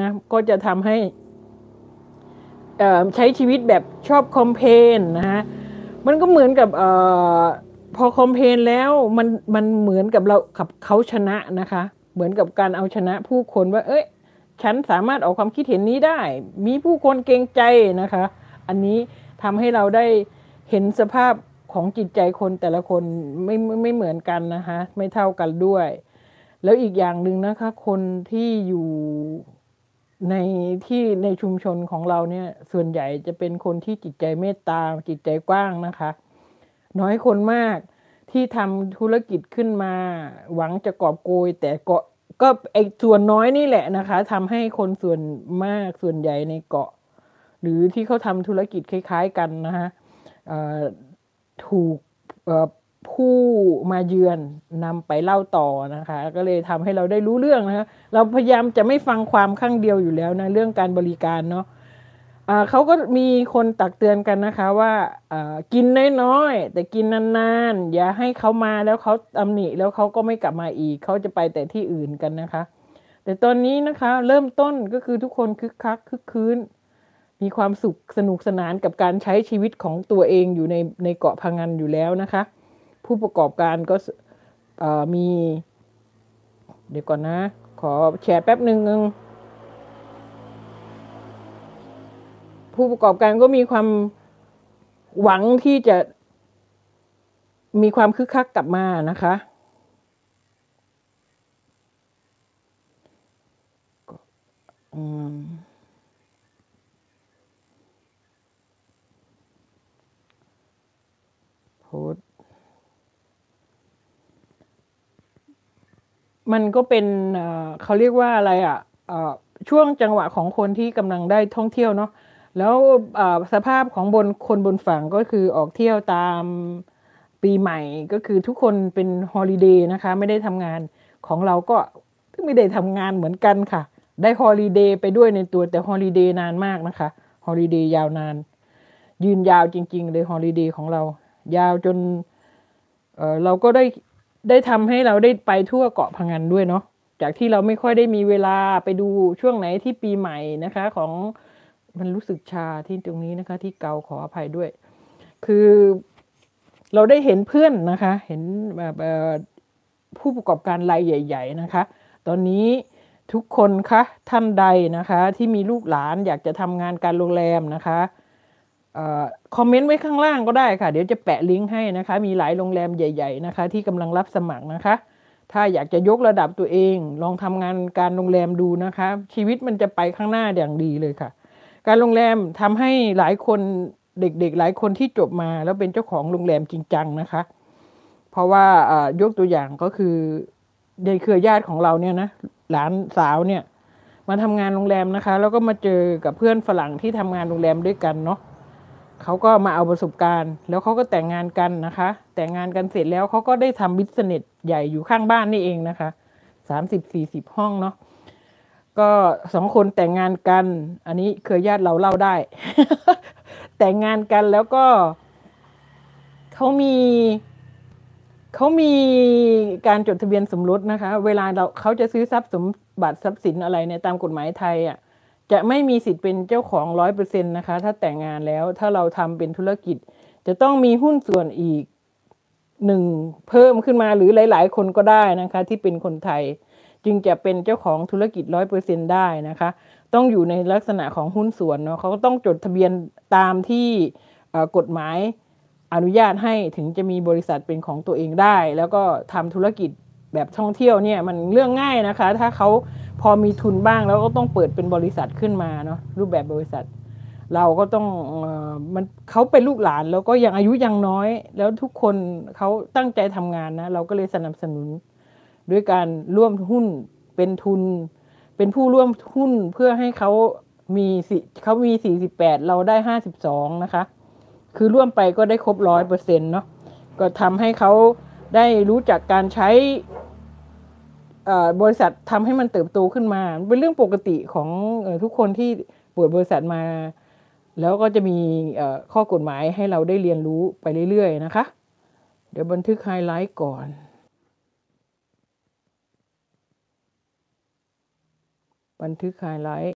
นะก็จะทำให้ใช้ชีวิตแบบชอบคอมเพนนะฮะมันก็เหมือนกับอพอคอมเพนแล้วมันมันเหมือนกับเรากับเขาชนะนะคะ เหมือนกับการเอาชนะผู้คนว่า เอ้ยฉันสามารถออกความคิดเห็นนี้ได้ มีผู้คนเกรงใจนะคะ อันนี้ทำให้เราได้เห็นสภาพของจิตใจคนแต่ละคนไม่ไม่เหมือนกันนะคะ ไม่เท่ากันด้วย แล้วอีกอย่างหนึ่งนะคะ คนที่อยู่ ในที่ในชุมชนของเราเนี่ยส่วนใหญ่จะเป็นคนที่จิตใจเมตตาจิตใจกว้างนะคะ น้อยคนมากที่ทำธุรกิจขึ้นมา หวังจะกอบโกย แต่ก็ก็ไอส่วนน้อยนี่แหละนะคะทำให้คนส่วนมากส่วนใหญ่ในเกาะ หรือที่เขาทำธุรกิจคล้าย ๆ กันนะคะถูก ผู้มาเยือนนำไปเล่าต่อนะคะ ก็เลยทำให้เราได้รู้เรื่องนะคะเราพยายามจะไม่ฟังความข้างเดียวอยู่แล้วนะเรื่องการบริการเนาะเขาก็มีคนตักเตือนกันนะคะว่ากินน้อยๆแต่กินนานๆ อย่าให้เขามาแล้วเขาตำหนิแล้วเขาก็ไม่กลับมาอีก เขาจะไปแต่ที่อื่นกันนะคะ แต่ตอนนี้นะคะเริ่มต้นก็คือทุกคนคึกคักคึกคืนมีความสุขสนุกสนานกับการใช้ชีวิตของตัวเองอยู่ในในเกาะพังงานอยู่แล้วนะคะ ผู้ประกอบการก็มี เดี๋ยวก่อนนะ ขอแชร์แป๊บหนึ่งผู้ประกอบการก็มีความหวังที่จะมีความคึกคักกลับมานะคะ อืม มันก็เป็นเขาเรียกว่าอะไรอะช่วงจังหวะของคนที่กำลังได้ท่องเที่ยวเนาะแล้วสภาพของบนคนบนฝั่งก็คือออกเที่ยวตามปีใหม่ก็คือทุกคนเป็นฮอลิเดย์นะคะ ไม่ได้ทำงานของเราก็ไม่ได้ทำงานเหมือนกันค่ะ ได้ holiday ไปด้วยในตัวแต่ holiday นานมากนะคะ holiday ยาวนาน ยืนยาวจริง ๆ เลย holiday ของเรา ยาวจนเราก็ได้ ได้ทำให้เราได้ไปทั่วเกาะพะงันด้วยเนาะจากที่เราไม่ค่อยได้มีเวลาไปดูช่วงไหนที่ปีใหม่นะคะ ของมันรู้สึกชาที่ตรงนี้นะคะ ที่เกาขออภัยด้วย คือเราได้เห็นเพื่อนนะคะ เห็นแบบผู้ประกอบการรายใหญ่ ๆ นะคะ ตอนนี้ทุกคนคะท่านใดนะคะ ที่มีลูกหลานอยากจะทำงานการโรงแรมนะคะ คอมเมนต์ไว้ข้างล่างก็ได้ค่ะ เดี๋ยวจะแปะลิงก์ให้นะคะ มีหลายโรงแรมใหญ่ ๆนะคะ ที่กำลังรับสมัครนะคะ ถ้าอยากจะยกระดับตัวเอง ลองทำงานการโรงแรมดูนะคะ ชีวิตมันจะไปข้างหน้าอย่างดีเลยค่ะ การโรงแรมทำให้หลายคนเด็กๆ หลายคนที่จบมาแล้วเป็นเจ้าของโรงแรมจริงจังนะคะ เพราะว่ายกตัวอย่างก็คือในเครือญาติของเราเนี่ยนะหลานสาวเนี่ยมาทำงานโรงแรมนะคะ แล้วก็มาเจอกับเพื่อนฝรั่งที่ทำงานโรงแรมด้วยกันเนาะ เขาก็มาเอาประสบการณ์ แล้วเขาก็แต่งงานกันนะคะ แต่งงานกันเสร็จแล้วเขาก็ได้ทำบิสเนสใหญ่อยู่ข้างบ้านนี่เองนะคะสามสิบสี่สิบห้องเนาะก็สองคนแต่งงานกัน อันนี้เคยญาติเราเล่าได้ แต่งงานกันแล้วก็เขามีเขามีการจดทะเบียนสมรสนะคะ เวลาเราเขาจะซื้อทรัพย์สมบัติทรัพย์สินอะไรเนี่ยตามกฎหมายไทยอะ่ะ จะไม่มีสิทธิ์เป็นเจ้าของร้อยเปอร์เซ็นต์นะคะ ถ้าแต่งงานแล้วถ้าเราทำเป็นธุรกิจ จะต้องมีหุ้นส่วนอีกหนึ่งเพิ่มขึ้นมาหรือหลาย ๆ คนก็ได้นะคะ ที่เป็นคนไทย จึงจะเป็นเจ้าของธุรกิจร้อยเปอร์เซ็นต์ได้นะคะ ต้องอยู่ในลักษณะของหุ้นส่วนเนาะเขาก็ต้องจดทะเบียนตามที่กฎหมายอนุญาตให้ถึงจะมีบริษัทเป็นของตัวเองได้ แล้วก็ทำธุรกิจแบบท่องเที่ยวเนี่ยมันเรื่องง่ายนะคะ ถ้าเขา พอมีทุนบ้างแล้วก็ต้องเปิดเป็นบริษัทขึ้นมาเนาะรูปแบบบริษัท เราก็ต้องมันเขาเป็นลูกหลานแล้วก็ยังอายุยังน้อย แล้วทุกคนเขาตั้งใจทำงานนะเราก็เลยสนับสนุน ด้วยการร่วมหุ้นเป็นทุน เป็นผู้ร่วมหุ้นเพื่อให้เขามีสิเขามีสี่สิบแปดเราได้ห้าสิบสองนะคะ คือร่วมไปก็ได้ครบร้อยเปอร์เซ็นต์เนาะก็ทำให้เขาได้รู้จักการใช้ บริษัททำให้มันเติบโตขึ้นมา เป็นเรื่องปกติของทุกคนที่เปิดบริษัทมา แล้วก็จะมีข้อกฎหมายให้เราได้เรียนรู้ไปเรื่อยๆนะคะ เดี๋ยวบันทึกไฮไลท์ก่อนบันทึกไฮไลท์